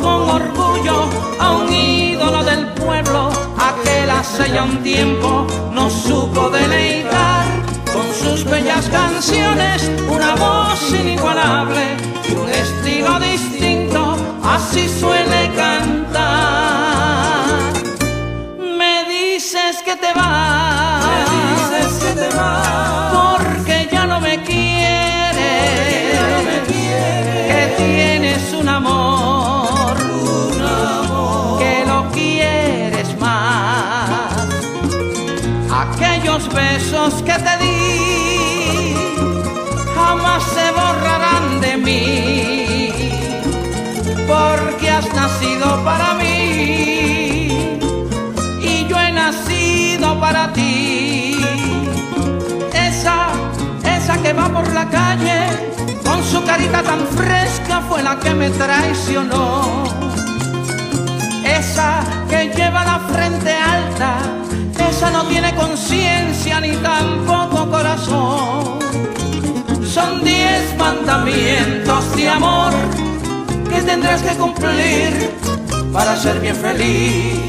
con orgullo a un ídolo del pueblo, aquel hace ya un tiempo nos supo deleitar con sus bellas canciones, una voz inigualable. Besos que te di jamás se borrarán de mí, porque has nacido para mí y yo he nacido para ti. Esa, esa que va por la calle con su carita tan fresca fue la que me traicionó. Esa que lleva tiene conciencia ni tampoco corazón. Son diez mandamientos de amor que tendrás que cumplir para ser bien feliz.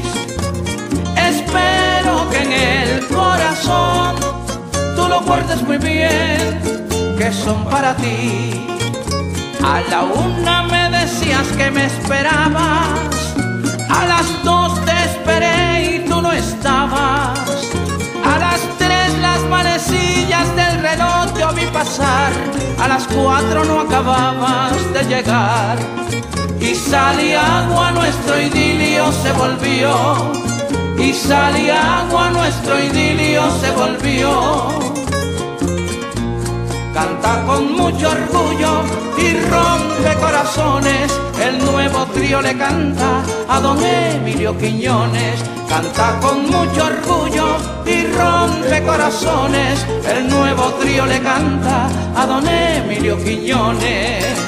Espero que en el corazón tú lo guardes muy bien, que son para ti. A la una me decías que me esperabas, a las cuatro no acababas de llegar. Y agua nuestro idilio se volvió, y agua nuestro idilio se volvió. Canta con mucho orgullo y rompe corazones. El nuevo trío le canta a don Emilio Quiñones. Canta con mucho orgullo y rompe corazones. El nuevo trío le canta a don Emilio Quiñones.